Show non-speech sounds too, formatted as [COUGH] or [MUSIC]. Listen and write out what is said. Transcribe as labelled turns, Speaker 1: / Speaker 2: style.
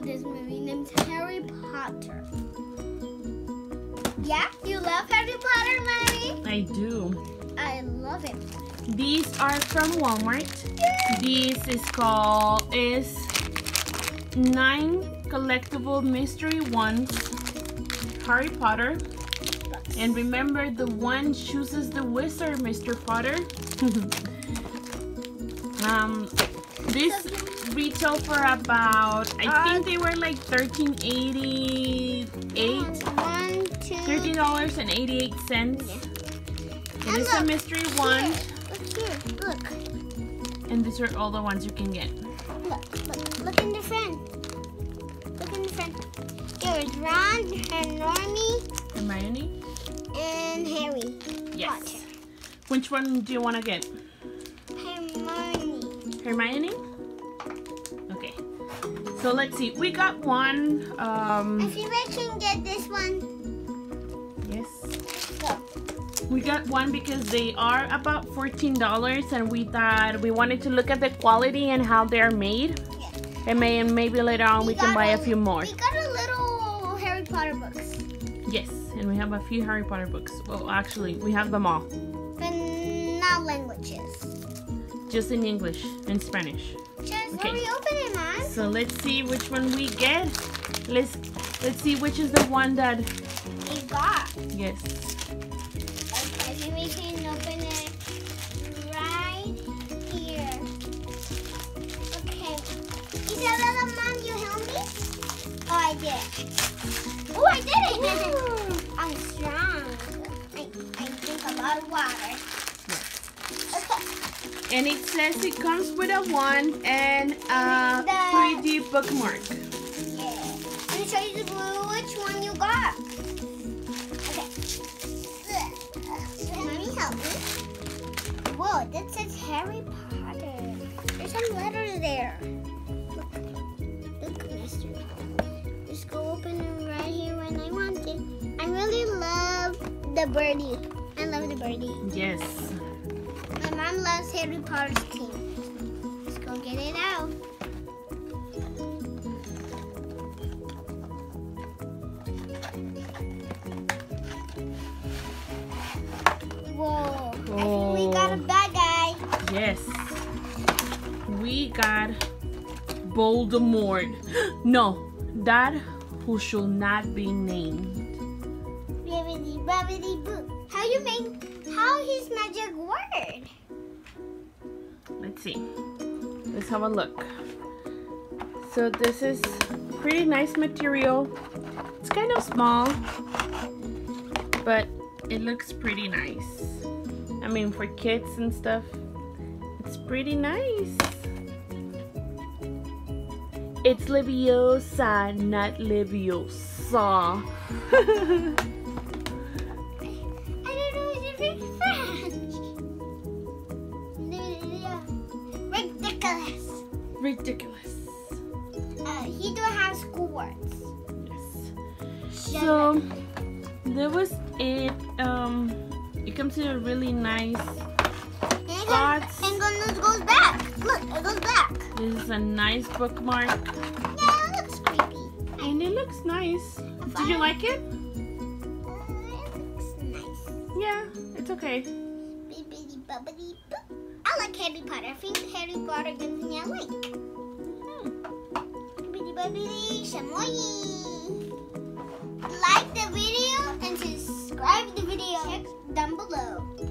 Speaker 1: love this movie named Harry Potter. Yeah, you love Harry Potter, Mommy?
Speaker 2: I do.
Speaker 1: I love it.
Speaker 2: These are from Walmart. This is called is nine collectible mystery ones Harry Potter. And remember the one chooses the wizard, Mr. Potter. [LAUGHS] um this retail for about I think they were like thirteen eighty eight.
Speaker 1: One, two,
Speaker 2: Thirteen dollars and eighty eight cents.
Speaker 1: And
Speaker 2: It is a mystery
Speaker 1: here.
Speaker 2: wand.
Speaker 1: Look here. Look.
Speaker 2: And these are all the ones you can get.
Speaker 1: Look. Look. Look in the front. Look in the front. There is Ron, Hermione,
Speaker 2: Hermione?
Speaker 1: and Harry.
Speaker 2: Yes.
Speaker 1: Potter.
Speaker 2: Which one do you want to get?
Speaker 1: Hermione.
Speaker 2: Okay. So let's see. We got one.
Speaker 1: I
Speaker 2: Um,
Speaker 1: think I can get this one.
Speaker 2: yes.
Speaker 1: Go.
Speaker 2: We got one because they are about $14 and we thought we wanted to look at the quality and how they're made. And, may, and maybe later on we, can
Speaker 1: got
Speaker 2: buy a few more.
Speaker 1: We got a little Harry Potter books,
Speaker 2: Yes. And we have a few Harry Potter books. Well, actually, we have them all.
Speaker 1: but not languages.
Speaker 2: Just in English and Spanish.
Speaker 1: Just
Speaker 2: Okay.
Speaker 1: hurry open it, Mom.
Speaker 2: So let's see which one we get. Let's let's see which is the one that
Speaker 1: We got.
Speaker 2: yes.
Speaker 1: Okay, then we can open it right here. Okay. Isabella, Mom, you help me? Oh, I did. Oh, I did it.
Speaker 2: And it says it comes with a wand and a 3D bookmark.
Speaker 1: Yeah. Let me show you the blue, which one you got. Okay. Mommy, help me. Whoa, that says Harry Potter. There's some letters there. Look. Look, Mr. Just go open it right here when I want it. I really love the birdie. I love the birdie.
Speaker 2: Yes.
Speaker 1: My mom loves Harry Potter's team. Let's go get it out. Whoa. I think we got a
Speaker 2: Whoa.
Speaker 1: bad guy.
Speaker 2: Yes. We got Voldemort. [GASPS] No, that who shall not be named.
Speaker 1: Bibbidi bobbidi boo. How you make how his magic word?
Speaker 2: Let's see. Let's have a look. So this is pretty nice material. It's kind of small, but it looks pretty nice. I mean, for kids and stuff, it's pretty nice. It's Leviosa, not Leviosa. [LAUGHS]
Speaker 1: Ridiculous. Uh, he do have school words.
Speaker 2: Yes. So that was it. Um, it comes in a really nice
Speaker 1: And it
Speaker 2: Spots.
Speaker 1: goes, and goes, goes back. Look, it goes back.
Speaker 2: This is a nice bookmark,
Speaker 1: Yeah, it looks creepy.
Speaker 2: and it looks nice. Did you like it?
Speaker 1: Uh, it looks nice.
Speaker 2: Yeah, it's okay.
Speaker 1: Bibbidi bobbidi boo. I like Harry Potter. I think Harry Potter gives me a like.
Speaker 2: Hmm.
Speaker 1: Bobbidi shamoy. Like the video and subscribe the video. Check down below.